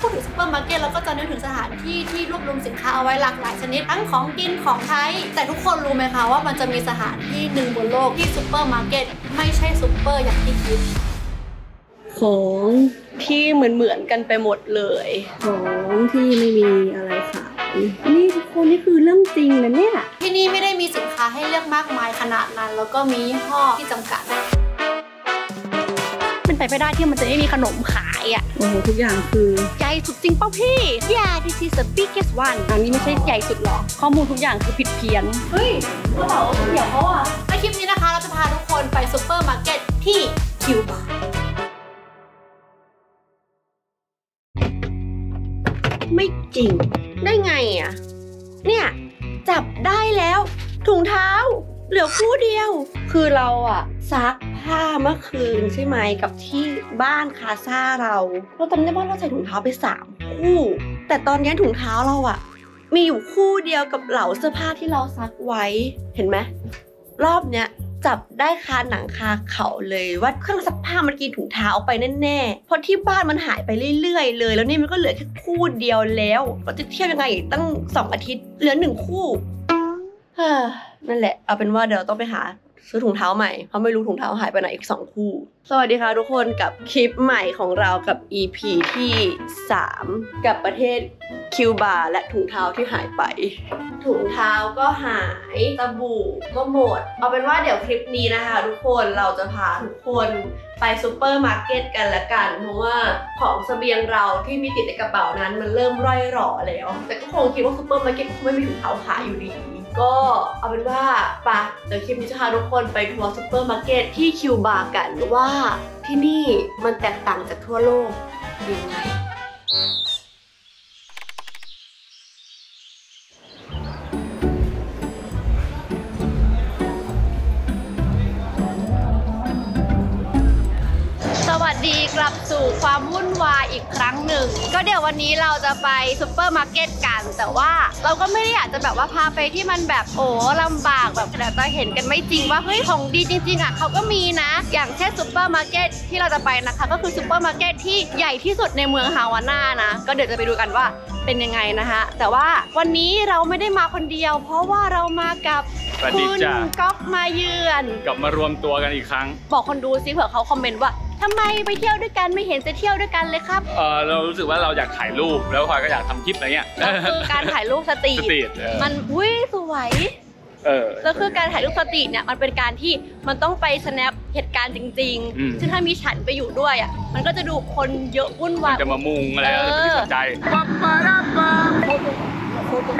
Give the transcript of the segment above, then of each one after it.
พูดถึงซูเปอร์มาร์เก็ตเราก็จะนึกถึงสถานที่ที่รวบรวมสินค้าเอาไว้หลากหลายชนิดทั้งของกินของใช้แต่ทุกคนรู้ไหมคะว่ามันจะมีสถานที่หนึ่งบนโลกที่ซูเปอร์มาร์เก็ตไม่ใช่ซูเปอร์อย่างที่คิด ของที่เหมือนเหมือนๆกันไปหมดเลย ของที่ไม่มีอะไรขายนี่ทุกคนนี่คือเรื่องจริงนะเนี่ยที่นี่ไม่ได้มีสินค้าให้เลือกมากมายขนาดนั้น แล้วก็มียี่ห้อที่จำกัดเป็น ไปไม่ได้ที่มันจะไม่มีขนมขายอะโอ้โหทุกอย่างคือใหญ่สุดจริงเป้าพี่ Yeah this is the biggest one อันนี้ไม่ใช่ใหญ่สุดหรอกข้อมูลทุกอย่างคือผิดเพี้ยน เฮ้ยกระเป๋าเดี๋ยวเขาอะในคลิปนี้นะคะ เราจะพาทุกคนไปซูเปอร์มาร์เก็ตที่คิวบาไม่จริง ได้ไงอะ เนี่ย จับได้แล้วถุงเท้า เหลือคู่เดียว คือเราอะซักผ้าเมื่อคืนใช่ไหมกับที่บ้านคาซ่าเรา เราจำได้ว่าเราใส่ถุงเท้าไปสามคู่ แต่ตอนนี้ถุงเท้าเราอะมีอยู่คู่เดียวกับเหล่าเสื้อผ้าที่เราซักไว้เห็นไหมรอบเนี้ยจับได้คาหนังคาเขาเลยว่าเครื่องซักผ้ามันกินถุงเท้าเอาไปแน่ๆ เพราะที่บ้านมันหายไปเรื่อยๆ เลย แล้วนี่มันก็เหลือแค่คู่เดียวแล้วเราจะเที่ยวยังไงตั้งสองอาทิตย์เหลือหนึ่งคู่ นั่นแหละ เอาเป็นว่าเดี๋ยวต้องไปหาซื้อถุงเท้าใหม่ เพราะไม่รู้ถุงเท้าหายไปไหนอีกสองคู่ สวัสดีค่ะทุกคนกับคลิปใหม่ของเรากับ EP ที่ 3 กับประเทศคิวบาและถุงเท้าที่หายไป ถุงเท้าก็หายสบู่ก็หมด เอาเป็นว่าเดี๋ยวคลิปนี้นะคะ ทุกคนเราจะพาทุกคนไปซูเปอร์มาร์เก็ตกันละกัน เพราะว่าของเสบียงเราที่มีติดในกระเป๋านั้นมันเริ่มร่อยหรอแล้ว แต่ก็คงคิดว่าซูเปอร์มาร์เก็ตคงไม่มีถุงเท้าขายอยู่ดี ก็เอาเป็นว่าปะเดี๋ยวคลิปนี้จะพาทุกคนไปทัวร์ซูเปอร์มาร์เก็ตที่คิวบากันว่าที่นี่มันแตกต่างจากทั่วโลกยังไง ดีกลับสู่ความวุ่นวายอีกครั้งหนึ่ง ก็เดี๋ยววันนี้เราจะไปซูเปอร์มาร์เก็ตกัน แต่ว่าเราก็ไม่ได้อยากจะแบบว่าพาไปที่มันแบบโอ้ลำบากแบบเดี๋ยวจะเห็นกันไม่จริงว่าเฮ้ยของดีจริงๆอะเขาก็มีนะ อย่างเช่นซูเปอร์มาร์เก็ตที่เราจะไปนะคะ ก็คือซูเปอร์มาร์เก็ตที่ใหญ่ที่สุดในเมืองฮาวาน่านะ ก็เดี๋ยวจะไปดูกันว่าเป็นยังไงนะคะแต่ว่าวันนี้เราไม่ได้มาคนเดียว เพราะว่าเรามากับสวัสดีคุณจ้ะ ก๊อฟมาเยือน กลับมารวมตัวกันอีกครั้ง บอกคนดูซิเผื่อเขาคอมเมนต์ว่า ทำไมไปเที่ยวด้วยกันไม่เห็นจะเที่ยวด้วยกันเลยครับ เออเรารู้สึกว่าเราอยากถ่ายรูปแล้วพลอยก็อยากทำคลิปอะไรเงี้ยก็คือการถ่ายรูป street street เออมันอุ้ยสวยเออ แล้วคือการถ่ายรูป street เนี่ยมันเป็นการที่มันต้องไป snap เหตุการณ์จริง อืม ๆ ซึ่งถ้ามีฉันไปอยู่ด้วยอะมันก็จะดูคนเยอะวุ่นวายจะมามุงอะไรเออไม่สนใจ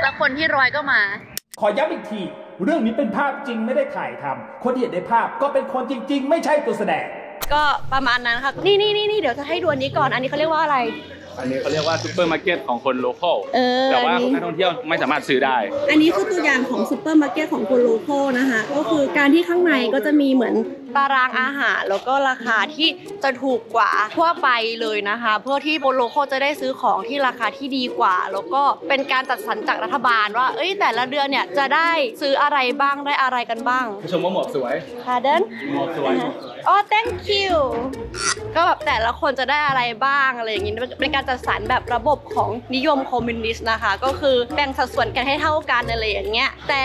แล้วคนที่รอยก็มา ขอย้ำอีกที เรื่องนี้เป็นภาพจริงไม่ได้ถ่ายทำคนที่เห็นในภาพก็เป็นคนจริง ๆ ไม่ใช่ตัวแสดง ก็ประมาณนั้นค่ะนี่นี่นี่นี่เดี๋ยวจะให้ดูอันนี้ก่อน อันนี้เขาเรียกว่าอะไร อันนี้เขาเรียกว่าซูเปอร์มาร์เก็ตของคน local เออแต่ว่าอันนี้ นักท่องเที่ยวไม่สามารถซื้อได้ อันนี้คือตัวอย่างของซูเปอร์มาร์เก็ตของคน local นะคะ ก็คือการที่ข้างในก็จะมีเหมือนตารางอาหารแล้วก็ราคาที่จะถูกกว่าทั่วไปเลยนะคะ เพื่อที่โบโลโคจะได้ซื้อของที่ราคาที่ดีกว่า แล้วก็เป็นการจัดสรรจากรัฐบาลว่าเอ้ยแต่ละเดือนเนี่ยจะได้ซื้ออะไรบ้างได้อะไรกันบ้างผู้ชมว่าหมวกสวยค่ะเดนหมวกสวยหมวกสวยอ๋อ thank you ก็แบบแต่ละคนจะได้อะไรบ้างอะไรอย่างงี้เป็นการจัดสรรแบบระบบของนิยมคอมมิวนิสต์นะคะ ก็คือแบ่งสัดส่วนกันให้เท่ากันอะไรอย่างเงี้ยแต่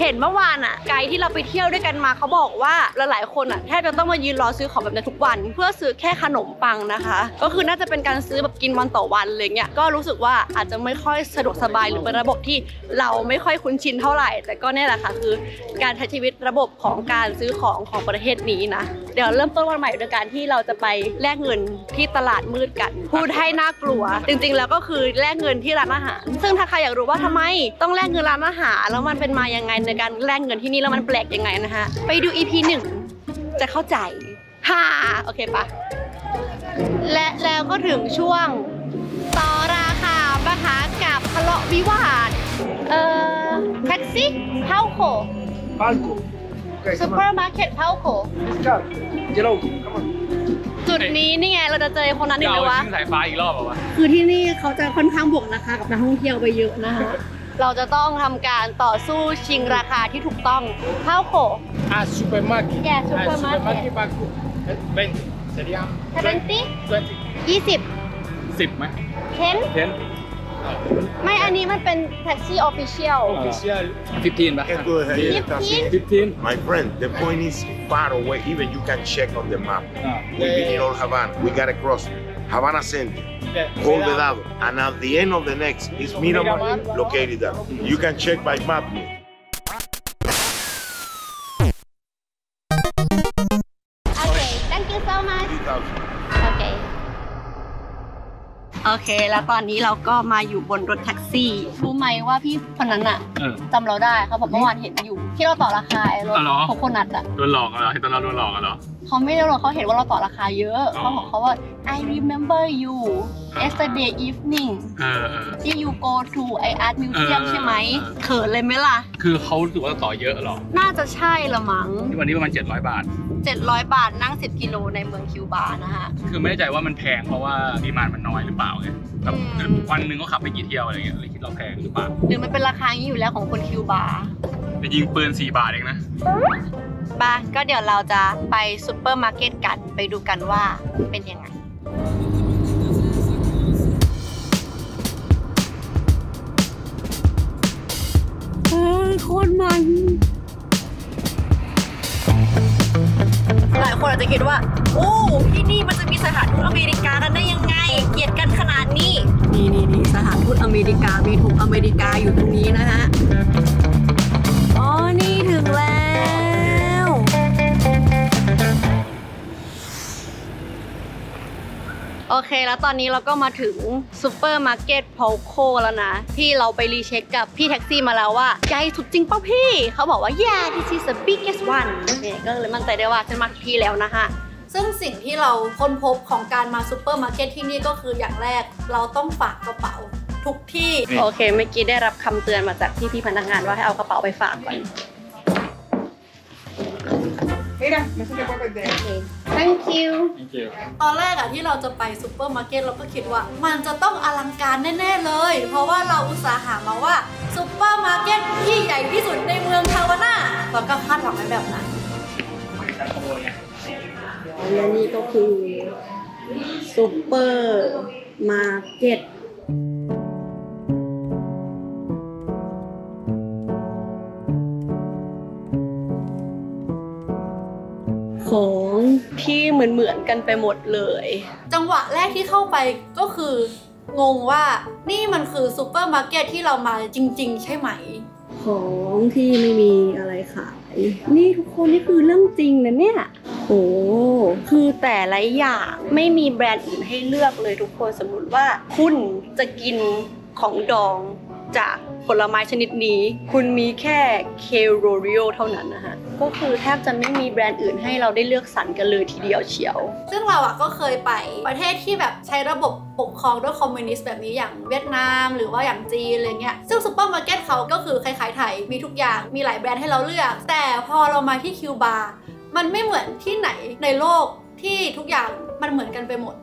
เห็นเมื่อวานอะไกด์ที่เราไปเที่ยวด้วยกันมาเขาบอกว่าหลายๆคนอะแทบจะต้องมายืนรอซื้อของแบบนี้ทุกวัน เพื่อซื้อแค่ขนมปังนะคะ ก็คือน่าจะเป็นการซื้อแบบกินวันต่อวันอะไรเงี้ยก็รู้สึกว่าอาจจะไม่ค่อยสะดวกสบายหรือเป็นระบบที่เราไม่ค่อยคุ้นชินเท่าไหร่ แต่ก็เนี่ยแหละค่ะคือการใช้ชีวิตระบบของการซื้อของของประเทศนี้นะเดี๋ยวเริ่มต้นวันใหม่ด้วยการที่เราจะไปแลกเงินที่ตลาดมืดกันพูดให้น่ากลัว จริงๆ แล้วก็คือแลกเงินที่ร้านอาหาร ซึ่งถ้าใครอยากรู้ว่าทำไมต้องแลกเงินร้านอาหารแล้วมันเป็นมายังไงในการแลกเงินที่นี่แล้วมันแปลกยังไงนะคะไปดู EP หนึ่งจะเข้าใจฮ่าโอเคปะและแล้วก็ถึงช่วงต่อราคามหากับทะเลาะวิวาท เอ่อ แท็กซี่เท่าโข Palco. Okay, ซู come เปอ on. ร์มาร์เก็ตเท่าโข Let's go. Gelauto, come on. จุดนี้นี่ไงเราจะเจอคนนั้นอีจะกเอาแล้ววะชิ้นสายฟ้าอีกรอบเหรอวะ คือที่นี่เขาจะค่อนข้างบวกราคากับนักท่องเที่ยวไปเยอะนะคะ เราจะต้องทำการต่อสู้ชิงราคาที่ถูกต้องเท่าโข Ah, supermarket. Yeah, Ah, supermarket. supermarket Palco. Eh, 20. Sería เทเวนตี้ 20. ยี่สิบสิบไหมเค้นเทนไม่อันนี้มันเป็นแท็กซี่ออฟฟิเชียล Oficial. ฟิฟทีนป่ะ can go ahead. Fifteen? Yes, that's it. ฟิฟทีน My friend, the point is far away. Even you can check on the map. Ah. We've been in all Havana. We gotta cross Havana Center, Colvedado, and at the end of the next is Miramar, Miramar. located there. You can check by map. me. โอเค thank you so much 3,000. โอเคโอเค แล้วตอนนี้เราก็มาอยู่บนรถแท็กซี่ รู้ไหมว่าพี่คนนั้นอะเออ จำเราได้เขาบอกเมื่อวานเห็นอยู่ ที่เราต่อราคาไอ้รถอ๋อเหรอ โคโคนัทอะโดนหลอกเหรอที่ตอนเราโดนหลอกเหรอเขาไม่ได้หรอกเขาเห็นว่าเราต่อราคาเยอะอ๋อเขาบอกเขาว่า I remember you yesterday evening เออเออที่ you go to ไอ art museum เออใช่ไหมเออเขินเลยไหมล่ะ คือเขารู้สึกว่าต่อเยอะเหรอ น่าจะใช่ละมั้งที่วันนี้ประมาณ 700 บาท 700 บาทนั่ง 10 กิโลในเมืองคิวบานะคะคือไม่แน่ใจว่ามันแพงเพราะว่า demand มันน้อยหรือเปล่าไงแบบอืมวันหนึ่งก็ขับไปกี่เที่ยวอะไรเงี้ยเลยคิดเราแพงหรือเปล่าหรือมันเป็นราคาอย่างนี้อยู่แล้วของคนคิวบาแต่ยิงปืน4บาทเองนะ ปะก็เดี๋ยวเราจะไปซูเปอร์มาร์เก็ตกันไปดูกันว่าเป็นยังไงเฮ้ยโคตรมันหลายคนอาจจะคิดว่า โอ้ที่นี่มันจะมีสถานทูตอเมริกากันได้ยังไง เกลียดกันขนาดนี้ นี่นี่นี่สถานทูตอเมริกา มีถุงอเมริกาอยู่ตรงนี้นะฮะ อ๋อ นี่ถึงแล้ว โอเค แล้วตอนนี้เราก็มาถึงซูเปอร์มาร์เก็ต Palco แล้วนะ ที่เราไป recheck กับพี่แท็กซี่มาแล้วว่าใหญ่สุดจริงเปล่าพี่ เขาบอกว่า yeah this is the biggest one เนี่ยก็เลยมั่นใจได้ว่าฉันมาทุกที่แล้วนะฮะซึ่งสิ่งที่เราค้นพบของการมาซูเปอร์มาร์เก็ตที่นี่ก็คืออย่างแรกเราต้องฝากกระเป๋าทุกที่ โอเค เมื่อกี้ได้รับคำเตือนมาจากพี่พี่ๆพนักงานว่าให้เอากระเป๋าไปฝากก่อน Mira, me sale por el de. thank you thank you ตอนแรกอะที่เราจะไปซูเปอร์มาร์เก็ตเราก็คิดว่า มันจะต้องอลังการแน่ๆเลย เพราะว่าเราอุตส่าห์หามาว่าซูเปอร์มาร์เก็ตที่ใหญ่ที่สุดในเมืองฮาวาน่าเราก็คาดหวังไว้แบบนั้นและนี่ก็คือซูเปอร์มาร์เก็ต ที่เหมือนเหมือนๆกันไปหมดเลย จังหวะแรกที่เข้าไปก็คืองงว่านี่มันคือซูเปอร์มาร์เก็ตที่เรามาจริง ๆ ใช่ไหม ของที่ไม่มีอะไรขาย นี่ทุกคนนี่คือเรื่องจริงนะเนี่ยโอ้คือแต่ละอย่างไม่มีแบรนด์อื่นให้เลือกเลยทุกคนสมมุติว่าคุณจะกินของดอง จากผลไม้ชนิดนี้ คุณมีแค่เคโรเรียเท่านั้นนะฮะก็คือแทบจะไม่มีแบรนด์อื่นให้เราได้เลือกสรรกันเลยทีเดียวเชียว ซึ่งเราอะก็เคยไปประเทศที่แบบใช้ระบบปกครองด้วยคอมมิวนิสต์แบบนี้อย่างเวียดนามหรือว่าอย่างจีนอะไรเงี้ย ซึ่งซูเปอร์มาร์เก็ตเขาก็คือคล้ายๆไทยมีทุกอย่างมีหลายแบรนด์ให้เราเลือก แต่พอเรามาที่คิวบาร์มันไม่เหมือนที่ไหนในโลกที่ทุกอย่างมันเหมือนกันไปหมด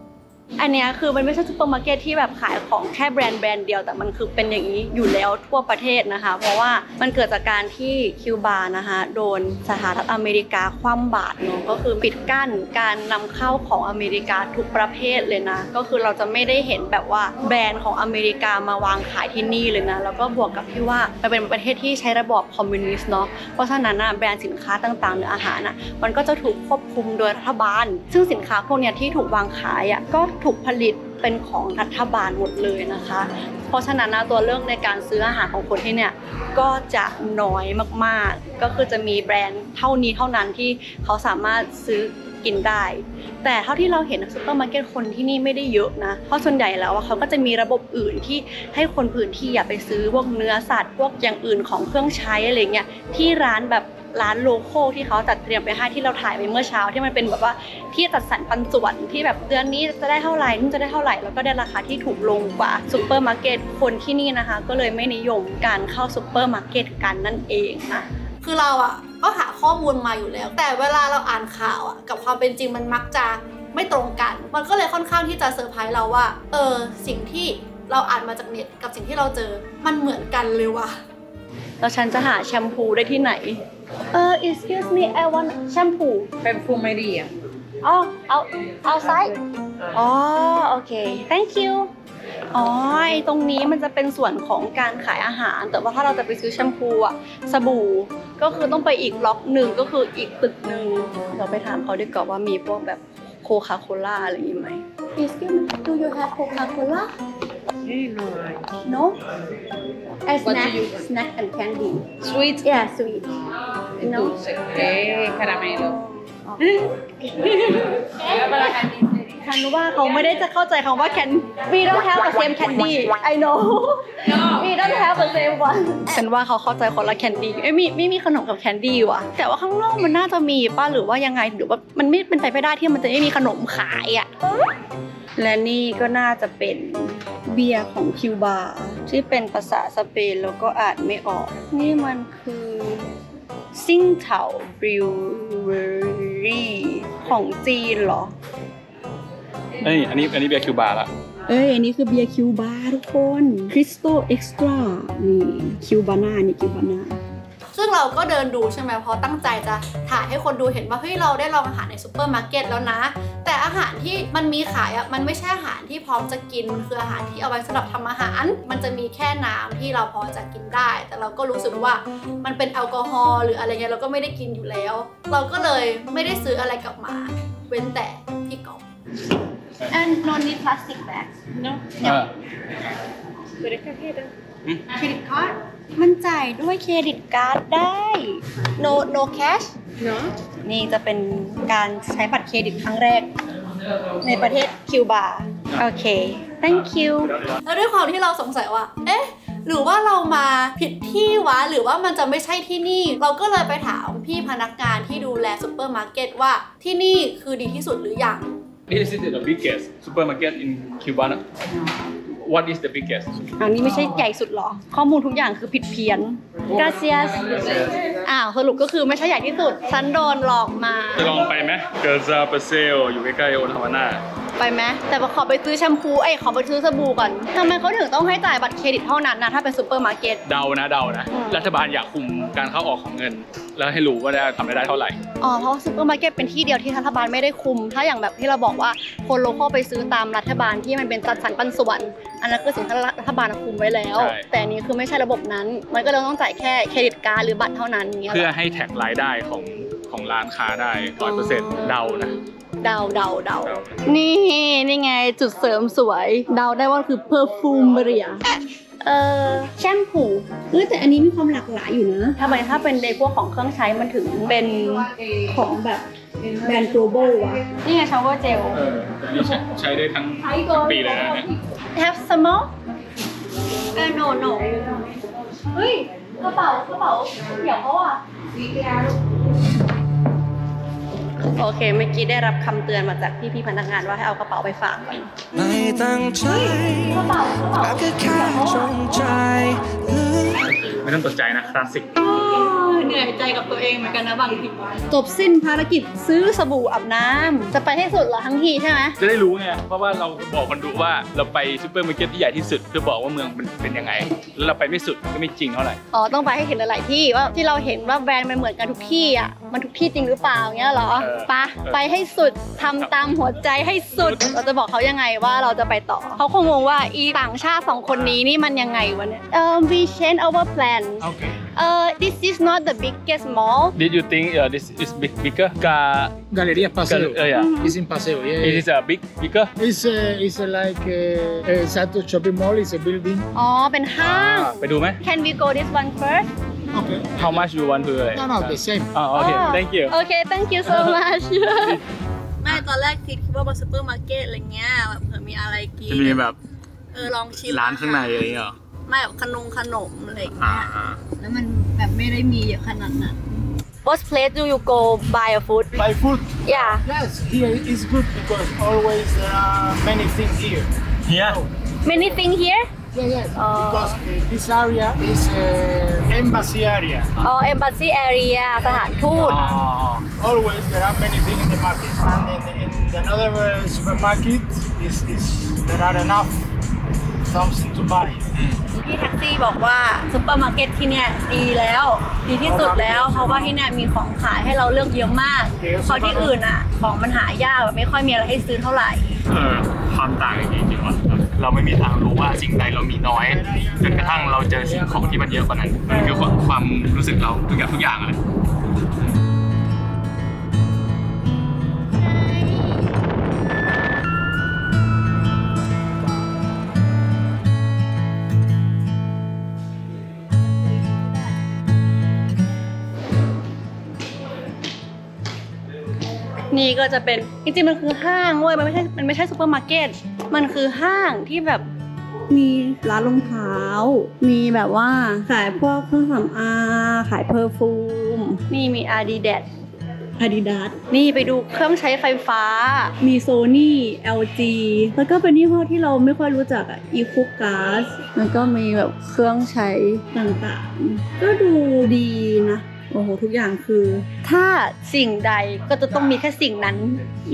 อันนี้คือมันไม่ใช่ซูเปอร์มาร์เก็ตที่แบบขายของแค่แบรนด์แบรนด์เดียวแต่มันคือเป็นอย่างนี้อยู่แล้วทั่วประเทศนะคะ เพราะว่ามันเกิดจากการที่คิวบานะคะโดนสหรัฐอเมริกาคว่ำบาตรเนาะก็คือปิดกั้นการนำเข้าของอเมริกาทุกประเภทเลยนะ ก็คือเราจะไม่ได้เห็นแบบว่าแบรนด์ของอเมริกามาวางขายที่นี่เลยนะแล้วก็บวกกับที่ว่ามันเป็นประเทศที่ใช้ระบอบคอมมิวนิสต์เนาะเพราะฉะนั้นนะแบรนด์สินค้าต่างๆหรืออาหารน่ะมันก็จะถูกควบคุมโดยรัฐบาล ซึ่งสินค้าพวกเนี้ยที่ถูกวางขายอะก็ถูกผลิตเป็นของรัฐบาลหมดเลยนะคะ เพราะฉะนั้นตัวเลือกในการซื้ออาหารของคนที่เนี่ยก็จะน้อยมากๆ ก็คือจะมีแบรนด์เท่านี้เท่านั้นที่เขาสามารถซื้อ กินได้ แต่เท่าที่เราเห็นซูเปอร์มาร์เก็ตคนที่นี่ไม่ได้เยอะนะ เพราะส่วนใหญ่แล้วเขาก็จะมีระบบอื่นที่ให้คนพื้นที่อย่าไปซื้อพวกเนื้อสัตว์พวกอย่างอื่นของเครื่องใช้อะไรเงี้ยที่ร้านแบบร้าน local ที่เขาจัดเตรียมไปให้ที่เราถ่ายไปเมื่อเช้า ที่มันเป็นแบบว่าที่จัดสรรปันส่วนที่แบบเดือนนี้จะได้เท่าไหร่นู่นจะได้เท่าไหร่แล้วก็ได้ราคาที่ถูกลงกว่าซูเปอร์มาร์เก็ตคนที่นี่นะคะ ก็เลยไม่นิยมการเข้าซูเปอร์มาร์เก็ตกันนั่นเองนะ คือเราอะก็หาข้อมูลมาอยู่แล้ว แต่เวลาเราอ่านข่าวอะกับความเป็นจริงมันมักจะไม่ตรงกัน มันก็เลยค่อนข้างที่จะเซอร์ไพรส์เราว่า เออสิ่งที่เราอ่านมาจากเน็ตกับสิ่งที่เราเจอ มันเหมือนกันเลยว่ะ แล้วฉันจะหาแชมพูได้ที่ไหน เออ excuse me I want shampoo Perfumería. อ๋อเอา outside อ๋อโอเค thank you อ๋อไอตรงนี้มันจะเป็นส่วนของการขายอาหาร แต่ว่าถ้าเราจะไปซื้อแชมพูอะสบู่ ก็คือต้องไปอีกบล็อกหนึ่งก็คืออีกตึกหนึ่งเราไปถามเขาดีกว่าว่ามีพวกแบบโคคาโคล่าอะไรอย่างงี้ไหม Excuse me do you have Coca Cola No a snack snack and candy sweet yeah sweet no Eh, caramelo. ฉันว่าเขาไม่ได้จะเข้าใจคำว่า can we don't have the same candy I know we don't have the same one ฉันว่าเขาเข้าใจคนละ candy เอ้ยมีไม่มีขนมกับ candy ว่ะ แต่ว่าข้างนอกมันน่าจะมีป่ะหรือว่ายังไงหรือว่ามันไม่เป็นไปไม่ได้ที่มันจะไม่มีขนมขายอะและนี่ก็น่าจะเป็นเบียร์ของคิวบาที่เป็นภาษาสเปนแล้วก็อ่านไม่ออก นี่มันคือซิงเถาบริวเวอรี่ ของจีนเหรอ เอ้ยอันนี้อันนี้เบียร์คิวบาร์ละ เอ้ยอันนี้คือเบียร์คิวบาทุกคน Cristal Extra นี่คิวบาน่านี่คิวบาน่า ซึ่งเราก็เดินดูใช่ไหมเพราะตั้งใจจะถ่ายให้คนดูเห็นว่าเฮ้ยเราได้ลองอาหารในซูเปอร์มาร์เก็ตแล้วนะ แต่อาหารที่มันมีขายอะมันไม่ใช่อาหารที่พร้อมจะกินมันคืออาหารที่เอาไว้สำหรับทำอาหาร มันจะมีแค่น้ำที่เราพอจะกินได้ แต่เราก็รู้สึกว่ามันเป็นแอลกอฮอล์หรืออะไรเงี้ยเราก็ไม่ได้กินอยู่แล้ว เราก็เลยไม่ได้ซื้ออะไรกลับมา เว้นแต่ที่กล่อง and no need plastic bags เออ credit card มันจ่ายด้วย credit card ได้ no no cash เนาะนี่จะเป็นการใช้บัตรเครดิตครั้งแรก ในประเทศคิวบาโอเค thank you แล้วด้วยความที่เราสงสัยว่า เอ๊ะ หรือว่าเรามาผิดที่วะ หรือว่ามันจะไม่ใช่ที่นี่ เราก็เลยไปถามพี่พนักงานที่ดูแลซูเปอร์มาร์เก็ตว่าที่นี่คือดีที่สุดหรือยัง This is the biggest supermarket in Cuba What is the biggest อันนี้ไม่ใช่ใหญ่สุดหรอ ข้อมูลทุกอย่างคือผิดเพี้ยน gracias อ้าวสรุปก็คือไม่ใช่ใหญ่ที่สุด ฉันโดนหลอกมา จะลองไปไหมเกิร์ซาเปเซลอยู่ใกล้ๆ Old Havana ไปไหมแต่ขอไปซื้อแชมพูเอ้ยขอไปซื้อสบู่ก่อนทำไมเขาถึงต้องให้จ่ายบัตรเครดิตเท่านั้นนะถ้าเป็นซูเปอร์มาร์เก็ตเดานะเดานะอืมรัฐบาลอยากคุมการเข้าออกของเงิน แล้วให้รู้ว่าได้ทำรายได้เท่าไหร่อ๋อเพราะว่าซูเปอร์มาร์เก็ตเป็นที่เดียวที่รัฐบาลไม่ได้คุม ถ้าอย่างแบบที่เราบอกว่าคน local ไปซื้อตามรัฐบาลที่มันเป็นจัดสรรปันส่วน อันนั้นคือสิ่งที่รัฐบาลคุมไว้แล้วใช่แต่อันนี้คือไม่ใช่ระบบนั้นมันก็เลยต้องจ่ายแค่ credit card หรือบัตรเท่านั้นอย่างเงี้ยเพื่อให้ track รายได้ของของร้านค้าได้ร้อยเปอร์เซ็นต์เดานะ เดาเดาเดาเดานี่นี่ไงจุดเสริมสวย เดาได้ว่าคือ perfumería เออแชมพูเออแต่อันนี้มีความหลากหลายอยู่นะทำไมถ้าเป็นในพวกของเครื่องใช้มันถึงเป็นของแบบแบรนด์ global อะนี่ไง shower gel เออแต่นี่ใช้ใช้ได้ทั้งทั้งปีเลยนะเนี่ย have some more เออ no no เฮ้ยกระเป๋ากระเป๋าเดี๋ยวเขาอะ โอเคเมื่อกี้ได้รับคำเตือนมาจากพี่พี่ๆพนักงานว่าให้เอากระเป๋าไปฝากก่อนไม่ตั้งใจกระเป๋ากระเป๋าก็แค่แค่จงใจลืมไม่ต้องตกใจนะคลาสสิกเหนื่อยใจกับตัวเองเหมือนกันนะบางทีจบสิ้นภารกิจซื้อสบู่อาบน้ำจะไปให้สุดเหรอทั้งทีใช่ไหมจะได้รู้ไงเพราะว่าเราบอกคนดูว่าเราไปซูเปอร์มาร์เก็ตที่ใหญ่ที่สุดเพื่อบอกว่าเมืองมันเป็นยังไง แล้วเราไปไม่สุดมันก็ไม่จริงเท่าไหร่อ๋อต้องไปให้เห็นหลายๆที่ว่าที่เราเห็นว่าแบรนด์มันเหมือนกันทุกที่อะมันทุกที่จริงหรือเปล่าเงี้ยเหรอเออไปะไปให้สุดทำตามหัวใจให้สุด เราจะบอกเขายังไงว่าเราจะไปต่อ เขาคงงงว่าอีต่างชาติสองคนนี้นี่มันยังไงวะเนี่ยเอ่อ we change our plan โอเคเอ่อ this is not the biggest mall Did you think uh, this is big bigger? Ka Galería Paseo. Gal- uh, yeah. It's in Paseo, yeah. It is a big bigger. It's, uh, it's uh, like uh, uh, Sato Shopping Mall. It's a building. อ๋อเป็นห้างไปดูไหม Can we go this one first Okay. How much you want to อะไร No, no, the same. อ๋อโอเค thank you โอเค thank you so much ไม่ตอนแรกคิดว่ามาซูเปอร์มาร์เก็ตอะไรเงี้ยแบบเผื่อมีอะไรกินจะมีแบบเออลองชิมร้านข้างในอะไรอย่างเงี้ยเหรอไม่แบบขนมขนมอะไรอย่างอ่าเงี้ยแล้วมันแบบไม่ได้มีเยอะขนาดนั้น What place do you go buy a food Buy food. Yeah Yes, here is good because always there are many things here. เฮีย many thing here Yeah, yes. Because uh, this area is uh, embassy area. อ๋อ embassy area สถานทูต Always there are many things in the market. And in, in another uh, supermarket is, is there are enough something to buy. พี่แท็กซี่บอกว่าซุปเปอร์มาร์เก็ตที่เนี่ยดีแล้ว ดีที่สุดแล้วเพราะว่าที่เนี่ยมีของขายให้เราเลือกเยอะมากเพราะที่อื่นอะ ของมันหายากแบบไม่ค่อยมีอะไรให้ซื้อเท่าไหร่ เออความต่างอย่างนี้จริงๆว่ะ เราไม่มีทางรู้ว่าสิ่งใดเรามีน้อยจนกระทั่งเราเจอสิ่งของที่มันเยอะกว่านั้นมันคือความความรู้สึกเราทุกอย่างทุกอย่างเลยนี่ก็จะเป็นจริงๆมันคือห้างเว้ยมันไม่ใช่มันไม่ใช่ซูเปอร์มาร์เก็ต มันคือห้างที่แบบมีร้านรองเท้า มีแบบว่าขายพวกเครื่องสำอางขาย perfume นี่มี Adidas Adidas นี่ไปดูเครื่องใช้ไฟฟ้า มี Sony LG แล้วก็เป็นยี่ห้อที่เราไม่ค่อยรู้จักอะ e c o g a s แล้วก็มีแบบเครื่องใช้ต่างๆ ก็ดูดีนะ โอ้โหทุกอย่างคือ ถ้าสิ่งใดก็จะต้องมีแค่สิ่งนั้น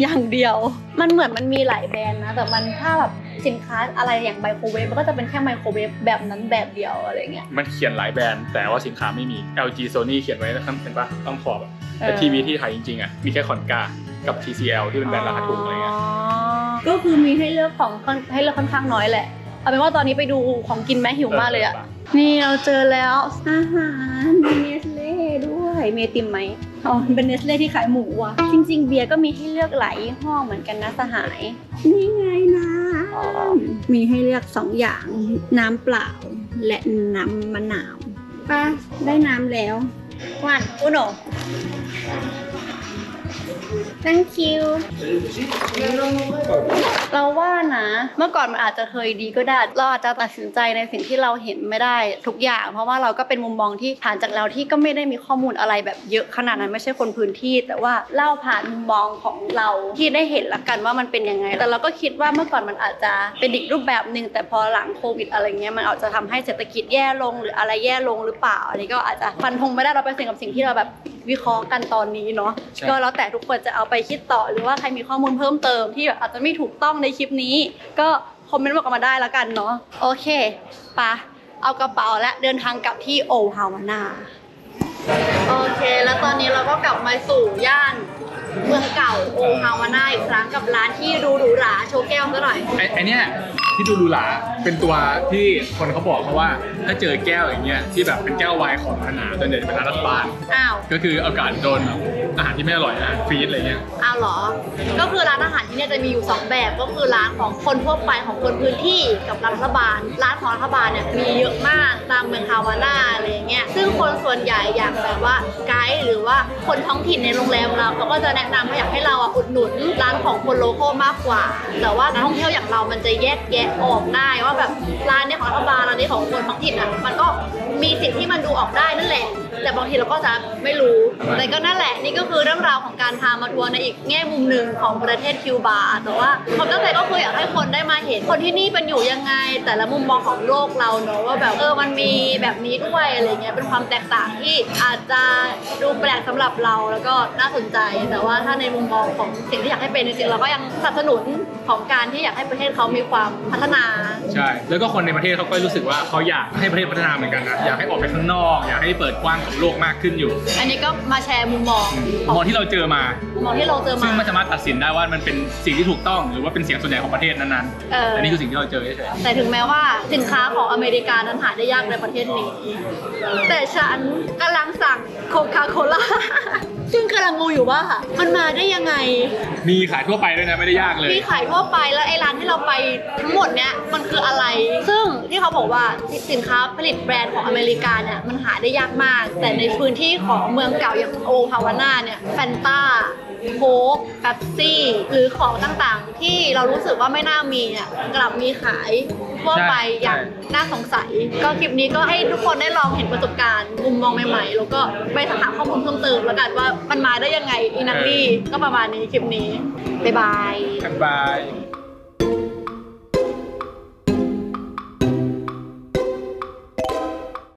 อย่างเดียว มันเหมือนมันมีหลายแบรนด์นะ แต่มันถ้าแบบสินค้าอะไรอย่างไมโครเวฟมันก็จะเป็นแค่ไมโครเวฟแบบนั้นแบบเดียวอะไรเงี้ยมันเขียนหลายแบรนด์แต่ว่าสินค้าไม่มี LG Sony เขียนไว้นะครับเห็นปะต้องขอบอะแต่เออทีวีที่ไทยจริงๆอะมีแค่คอนกากับ TCL ที่เป็นแบรนด์ราคาถูกอะไรเงี้ยก็คือมีให้เลือกของค่อนให้เลือกค่อนข้างน้อยแหละเอาเป็นว่าตอนนี้ไปดูของกินไหมหิวมากเลยอะนี่เราเจอแล้วอาหารมีเนส เล่ด้วยมีไอติมไหมอ๋อเป็นเนสเล่ที่ขายหมูว่ะ จริง ๆ เบียร์ก็มีให้เลือกหลายยี่ห้อเหมือนกันนะสหาย นี่ไงน้ำมีให้เลือกสองอย่าง น้ำเปล่า และน้ำมะนาวป้าได้น้ำแล้ววันอุโน thank you เราว่านะ เมื่อก่อนมันอาจจะเคยดีก็ได้ เราอาจจะตัดสินใจในสิ่งที่เราเห็นไม่ได้ทุกอย่าง เพราะว่าเราก็เป็นมุมมองที่ผ่านจากเราที่ก็ไม่ได้มีข้อมูลอะไรแบบเยอะขนาดนั้นไม่ใช่คนพื้นที่ แต่ว่าเล่าผ่านมุมมองของเราที่ได้เห็นละกันว่ามันเป็นยังไง แต่เราก็คิดว่าเมื่อก่อนมันอาจจะเป็นอีกรูปแบบหนึ่งแต่พอหลังโควิดอะไรเงี้ยมันอาจจะทำให้เศรษฐกิจแย่ลงหรืออะไรแย่ลงหรือเปล่าอันนี้ก็อาจจะฟันธงไม่ได้เราไปสิ่งกับสิ่งที่เราแบบวิเคราะห์กันตอนนี้เนาะใช่ก็แล้วแต่ทุกคนจะเอาไปคิดต่อหรือว่าใครมีข้อมูลเพิ่มเติมที่แบบอาจจะไม่ถูกต้องในคลิปนี้ ก็คอมเมนต์บอกกันมาได้แล้วกันเนาะโอเคปะเอากระเป๋าและเดินทางกลับที่โอฮาวาน่าโอเค แล้วตอนนี้เราก็กลับมาสู่ย่านเมืองเก่าโอฮาวาน่าอีกครั้งกับร้านที่ดูหรูหราโชว์แก้วซะหน่อยไอ้ไอเนี้ย ที่ดูหรูหราเป็นตัวที่คนเขาบอกเขาว่า ถ้าเจอแก้วอย่างเงี้ยที่แบบเป็นแก้วไวน์ของขนาดส่วนใหญ่จะเป็นร้านรัฐบาลอ้าวก็คือโอกาสโดนอาหารที่ไม่อร่อยอาหาร freeze อะไรเงี้ยอ้าวเหรอ ก็คือร้านอาหารที่เนี่ยจะมีอยู่ 2 แบบก็คือร้านของคนทั่วไปของคนพื้นที่กับร้านรัฐบาล ร้านของรัฐบาลเนี่ยมีเยอะมากตามเมืองฮาวาน่าอะไรอย่างเงี้ยซึ่งคนส่วนใหญ่อยากแบบว่าไกด์หรือว่าคนท้องถิ่นในโรงแรมเราเขาก็จะแนะนำว่าอยากให้เราอะอุดหนุนร้านของคนโลโก้มากกว่า แต่ว่านักท่องเที่ยวอย่างเรามันจะแยกแยะออกได้ว่าแบบร้านเนี้ของรัฐบาลร้านนี้ของคนท้องถิ่นอะมันก็มีสิทธิ์ที่มันดูออกได้นั่นแหละ แต่บางทีเราก็จะไม่รู้แต่ก็นั่นแหละนี่ก็คือเรื่องราวของการพามาทัวร์ในอีกแง่มุมหนึ่งของประเทศคิวบาแต่ว่าความตั้งใจก็คืออยากให้คนได้มาเห็น คนที่นี่เป็นอยู่ยังไง แต่ละมุมมองของโลกเราเนอะว่าแบบเออมันมีแบบนี้ด้วยอะไรเงี้ยเป็นความแตกต่างที่อาจจะดูแปลกสำหรับเราแล้วก็น่าสนใจ แต่ว่าถ้าในมุมมองของสิ่งที่อยากให้เป็นจริงๆเราก็ยังสนับสนุนของการที่อยากให้ประเทศเขามีความพัฒนาใช่แล้วก็คนในประเทศเขาก็รู้สึกว่าเขาอยากให้ประเทศพัฒนาเหมือนกันนะอยากให้ออกไปข้างนอก อยากให้เปิดกว้างกับโลกมากขึ้นอยู่ อันนี้ก็มาแชร์มุมมองขมองที่เราเจอมา มุมมองที่เราเจอซึ่งมาไม่สามารถตัดสินได้ว่ามันเป็นสิ่งที่ถูกต้อง หรือว่าเป็นเสียงส่วนใหญ่ของประเทศนั้นเออๆแต่นี่คือสิ่งที่เราเจอเฉยแต่ถึงแม้ว่าสินค้าของอเมริกานั้นหาได้ยากในประเทศนี้ แต่ฉันกำลังสั่งโคคาโคล่า ซึ่งกำลังงงอยู่ว่ามันมาได้ยังไงๆมีขายทั่วไปด้วยนะไม่ได้ยากเลย มีขายทั่วไปแล้วไอ้ร้านที่เราไปทั้งหมดเนี้ยมันคืออะไร ซึ่งที่เขาบอกว่าสินค้าผลิตแบรนด์ของอเมริกาเนี่ยมันหาได้ยากมาก แต่ในพื้นที่ของเมืองเก่าอย่าง Old Havana เนี่ยแฟนต้าโค้กเป๊ปซี่ หรือของต่างๆ ที่เรารู้สึกว่าไม่น่ามีเนี่ยกลับมีขาย ทั่วไปใช่อย่างใช่น่าสงสัย ก็คลิปนี้ก็ให้ทุกคนได้ลองเห็นประสบการณ์มุมมองใหม่ๆ แล้วก็ไปหาข้อมูลเพิ่มเติมแล้วกันว่ามันมาได้ยังไงอีนักลี่ก็ประมาณนี้คลิปนี้บ๊ายบายบ๊ายบาย